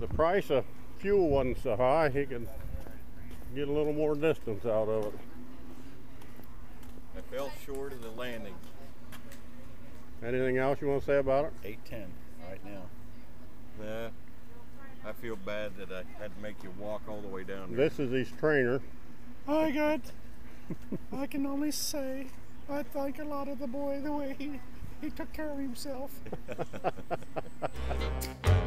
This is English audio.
the price of fuel wasn't so high, he could get a little more distance out of it. I fell short of the landing. Anything else you want to say about it? 810 right now. Yeah. I feel bad that I had to make you walk all the way down there. This is his trainer. I got. I can only say I thank a lot of the boy the way he, he took care of himself.